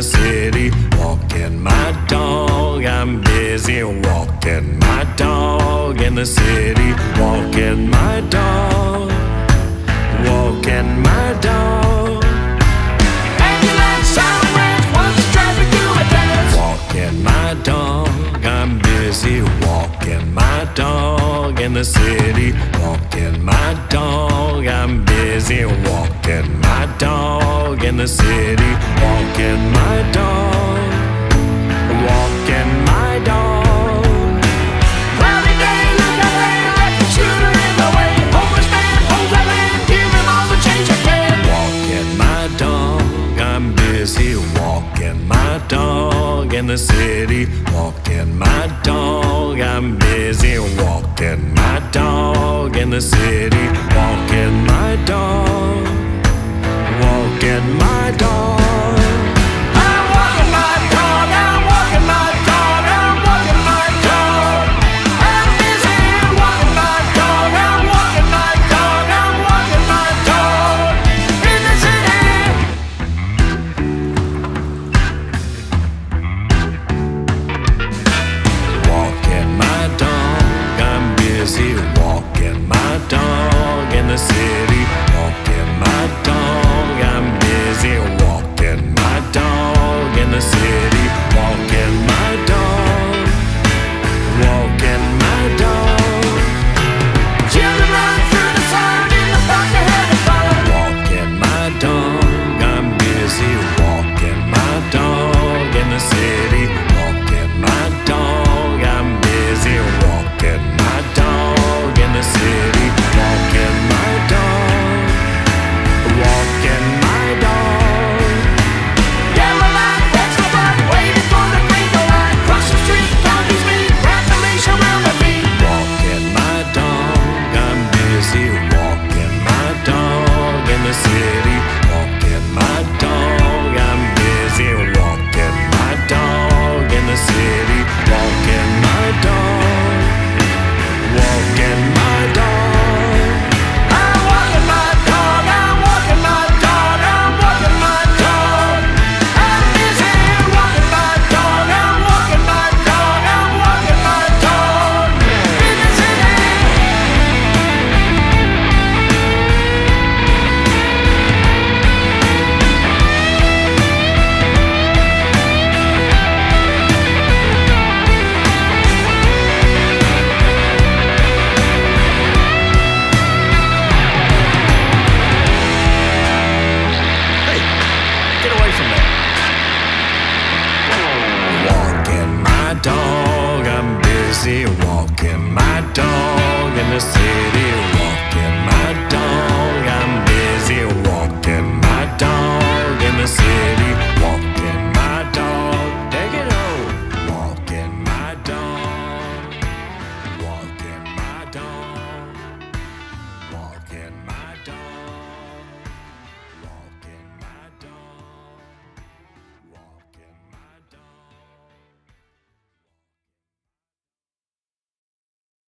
the city, walking my dog. I'm busy walking my dog in the city, walking my dog, walking my dog. Ambulance sirens, once traffic to dance. Walking my dog, I'm busy walking my dog in the city. Walking my dog, I'm busy walking my dog in the city. Walking my dog, walking my dog. Cloudy day, look at rain, electric shooter in the way. Homeless man, that land, give him all the change he can. Walking my dog, I'm busy walking my dog in the city. Walking my dog, I'm busy walking my dog in the city. My away from there. Walking my dog, I'm busy walking my dog in the city.